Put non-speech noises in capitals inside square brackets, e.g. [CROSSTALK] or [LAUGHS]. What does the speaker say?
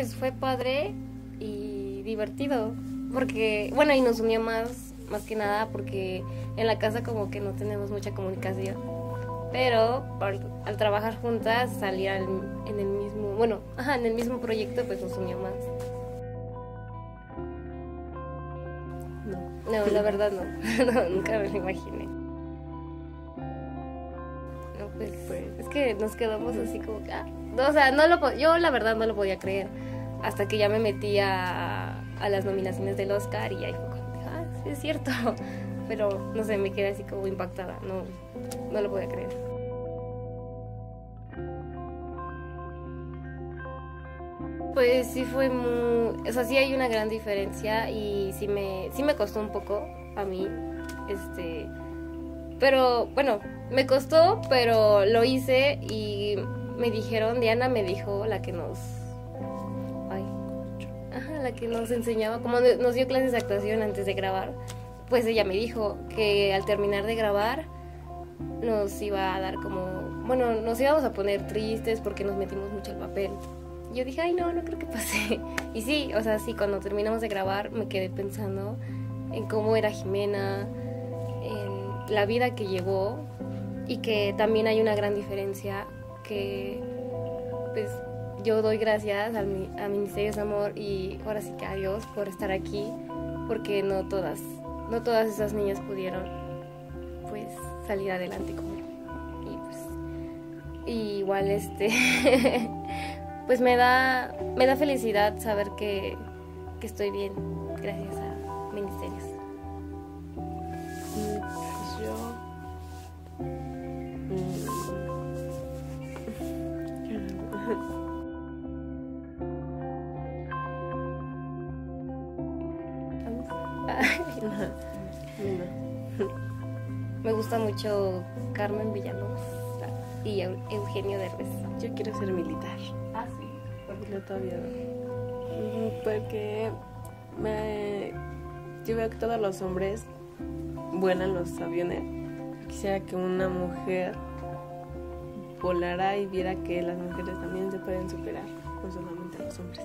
Pues fue padre y divertido, porque, bueno, y nos unió más, más que nada, porque en la casa como que no tenemos mucha comunicación. Pero al, trabajar juntas, salir en el mismo, bueno, ajá, en el mismo proyecto, pues nos unió más. No, la verdad no. [LAUGHS] no nunca me lo imaginé. No, pues, pues, es que nos quedamos así como que, ah, o sea, no lo, yo la verdad no lo podía creer hasta que ya me metí a, las nominaciones del Oscar y ahí fue como, ah, sí es cierto. [LAUGHS] Pero no sé, me quedé así como impactada, no, no lo podía creer. Pues sí fue muy, o sea, sí hay una gran diferencia y sí me, sí me costó un poco a mí, este, pero bueno, me costó, pero lo hice y me dijeron, Diana me dijo, la que nos, la que nos enseñaba, como nos dio clases de actuación antes de grabar, pues ella me dijo que al terminar de grabar nos iba a dar como, bueno, nos íbamos a poner tristes porque nos metimos mucho al papel yo dije, ay, no, no creo que pase. [LAUGHS] Y sí, o sea, sí, cuando terminamos de grabar me quedé pensando en cómo era Jimena, en la vida que llevó y que también hay una gran diferencia que, pues, yo doy gracias a Ministerio de Amor y ahora sí que a Dios por estar aquí, porque no todas, no todas esas niñas pudieron, pues, salir adelante como. Y pues, igual este... [LAUGHS] pues me da, me da felicidad saber que, que estoy bien gracias a ministerios. Pues yo... [LAUGHS] Me gusta mucho Carmen Villalobos y Eugenio Derbez. Yo quiero ser militar. Ah, sí. Yo todavía Porque me... yo veo que todos los hombres vuelan los aviones. Quisiera que una mujer volara y viera que las mujeres también se pueden superar, no solamente los hombres.